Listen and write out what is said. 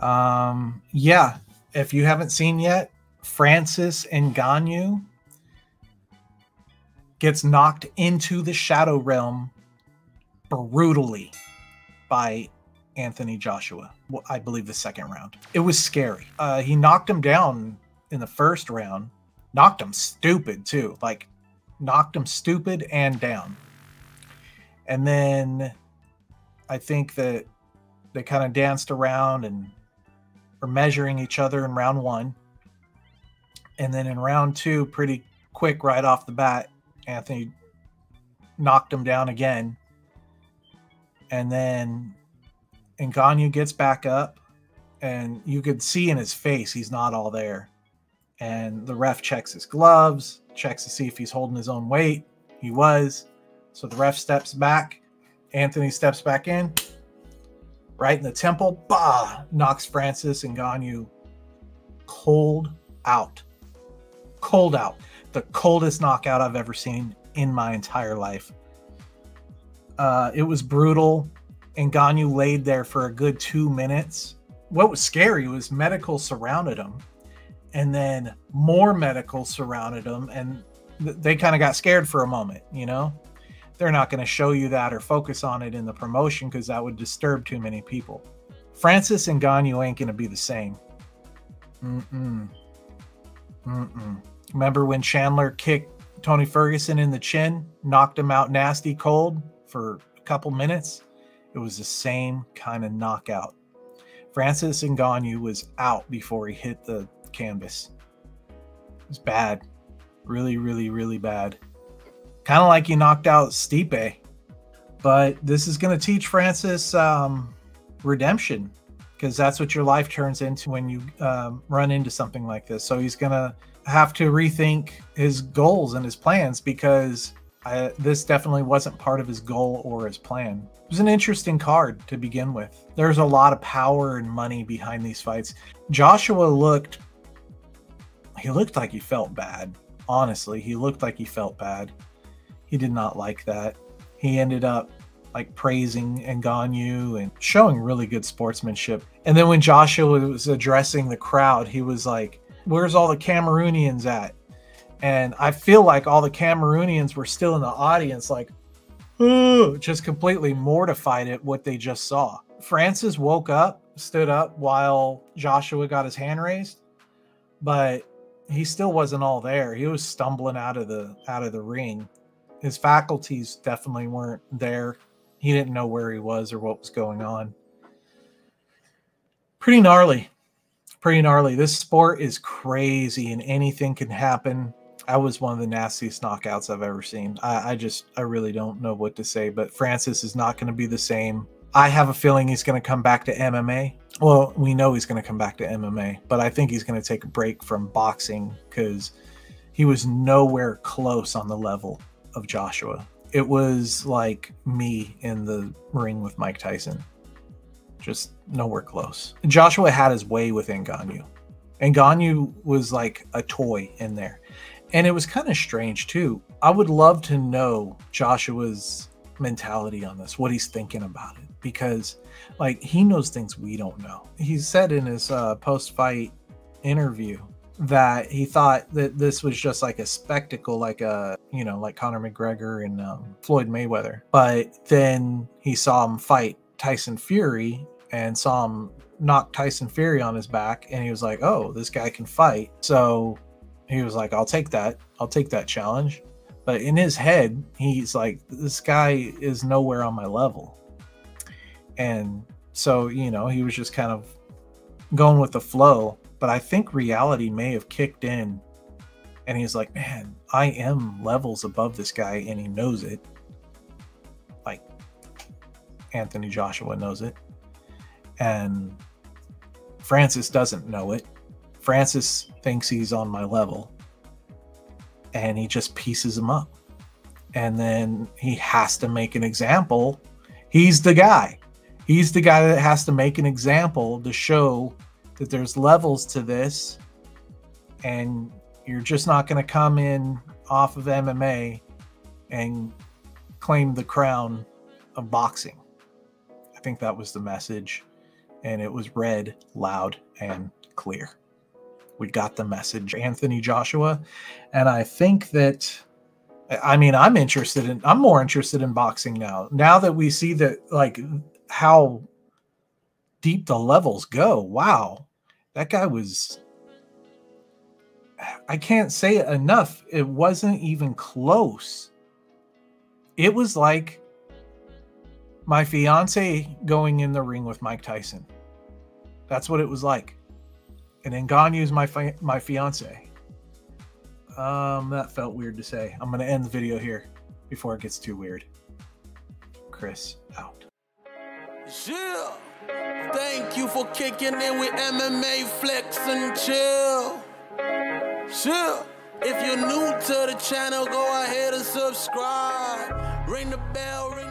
Um, yeah, if you haven't seen yet, Francis Ngannou gets knocked into the shadow realm brutally by Anthony Joshua. I believe the second round. It was scary. Uh, he knocked him down in the first round, knocked him stupid too, like knocked him stupid and down. And then I think that they kind of danced around and were measuring each other in round one. And then in round two, pretty quick right off the bat, Anthony knocked him down again. And then Ngannou gets back up, and you could see in his face he's not all there. And the ref checks his gloves, checks to see if he's holding his own weight. He was. So the ref steps back. Anthony steps back in, right in the temple. Bah! Knocks Francis Ngannou cold out. Cold out. The coldest knockout I've ever seen in my entire life. Uh, it was brutal. Ngannou laid there for a good two minutes. What was scary was medical surrounded him, and then more medical surrounded him, and th- they kind of got scared for a moment. You know, they're not going to show you that or focus on it in the promotion because that would disturb too many people. Francis Ngannou ain't going to be the same. Mm-mm. Mm-mm. Remember when Chandler kicked Tony Ferguson in the chin, knocked him out nasty cold for a couple minutes? It was the same kind of knockout. Francis Ngannou was out before he hit the canvas. It was bad. Really, really, really bad. Kind of like he knocked out Stipe. But this is going to teach Francis um, redemption because that's what your life turns into when you um, run into something like this. So he's going to have to rethink his goals and his plans because I, this definitely wasn't part of his goal or his plan. It was an interesting card to begin with. There's a lot of power and money behind these fights. Joshua looked he looked like he felt bad. Honestly, he looked like he felt bad. He did not like that. He ended up like praising Ngannou and showing really good sportsmanship. And then when Joshua was addressing the crowd, he was like, "Where's all the Cameroonians at?" And I feel like all the Cameroonians were still in the audience, like, Ooh, just completely mortified at what they just saw. Francis woke up, stood up while Joshua got his hand raised, but he still wasn't all there. He was stumbling out of the out of the ring. His faculties definitely weren't there. He didn't know where he was or what was going on. Pretty gnarly. Pretty gnarly. This sport is crazy and anything can happen that was one of the nastiest knockouts I've ever seen. I, I just, I really don't know what to say. But Francis is not going to be the same. I have a feeling he's going to come back to MMA. Well, we know he's going to come back to MMA, but I think he's going to take a break from boxing because he was nowhere close on the level of Joshua. It was like me in the ring with Mike Tyson, just nowhere close. Joshua had his way with Ngannou. Ngannou was like a toy in there. And it was kind of strange too. I would love to know Joshua's mentality on this, what he's thinking about it, because like he knows things we don't know. He said in his uh, post fight interview that he thought that this was just like a spectacle, like a, you know, like Conor McGregor and um, Floyd Mayweather. But then he saw him fight Tyson Fury and saw him knock Tyson Fury on his back. And he was like, oh, this guy can fight. So he was like, I'll take that. I'll take that challenge. But in his head, he's like, this guy is nowhere on my level. And so, you know, he was just kind of going with the flow. But I think reality may have kicked in. And he's like, man, I am levels above this guy. And he knows it. Like Anthony Joshua knows it. And Francis doesn't know it Francis thinks he's on my level and he just pieces him up. And then he has to make an example. He's the guy. He's the guy that has to make an example to show that there's levels to this. And you're just not going to come in off of MMA and claim the crown of boxing. I think that was the message. and it was read loud and clear. We got the message, Anthony Joshua. And I think that, I mean, I'm interested in, I'm more interested in boxing now. Now that we see that, like, how deep the levels go. Wow. That guy was, I can't say it enough. It wasn't even close. It was like my fiance going in the ring with Mike Tyson. That's what it was like and Ngannou is my fi- my fiance. Um, that felt weird to say. I'm gonna end the video here before it gets too weird. Chris out. Yeah. Thank you for kicking in with MMA Flex and Chill. Chill. If you're new to the channel, go ahead and subscribe. Ring the bell, ring